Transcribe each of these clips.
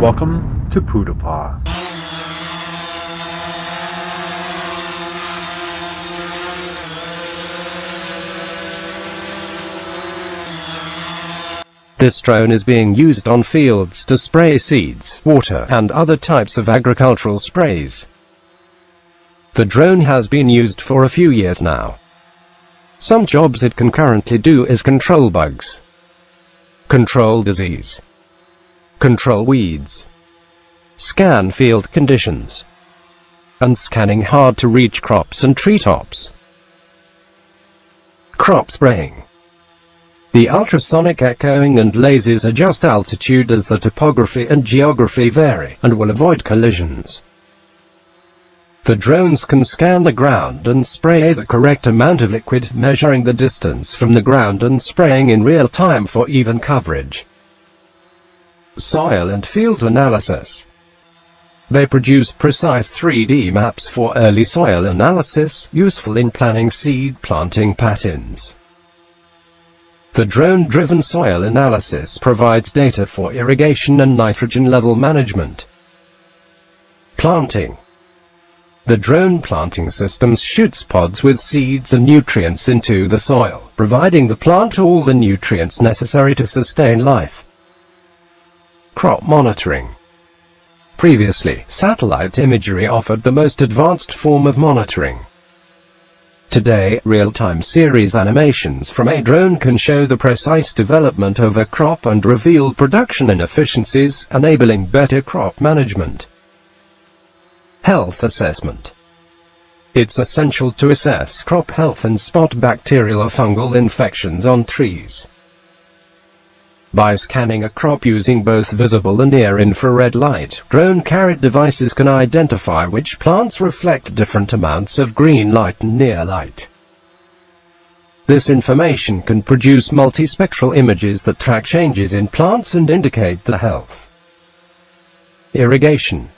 Welcome to Poodlepaw. This drone is being used on fields to spray seeds, water, and other types of agricultural sprays. The drone has been used for a few years now. Some jobs it can currently do is control bugs, control disease, control weeds, scan field conditions, and scanning hard-to-reach crops and treetops. Crop spraying. The ultrasonic echoing and lasers adjust altitude as the topography and geography vary, and will avoid collisions. The drones can scan the ground and spray the correct amount of liquid, measuring the distance from the ground and spraying in real time for even coverage. Soil and field analysis. They produce precise 3D maps for early soil analysis, useful in planning seed planting patterns. The drone-driven soil analysis provides data for irrigation and nitrogen level management. Planting. The drone planting systems shoots pods with seeds and nutrients into the soil, providing the plant all the nutrients necessary to sustain life. Crop monitoring. Previously, satellite imagery offered the most advanced form of monitoring. Today, real-time series animations from a drone can show the precise development of a crop and reveal production inefficiencies, enabling better crop management. Health assessment. It's essential to assess crop health and spot bacterial or fungal infections on trees. By scanning a crop using both visible and near-infrared light, drone-carried devices can identify which plants reflect different amounts of green light and NIR light. This information can produce multispectral images that track changes in plants and indicate their health. Irrigation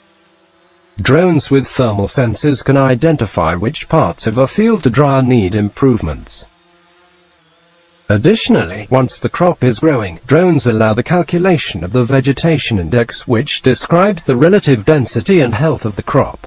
Drones with thermal sensors can identify which parts of a field to dry need improvements. Additionally, once the crop is growing, drones allow the calculation of the vegetation index which describes the relative density and health of the crop.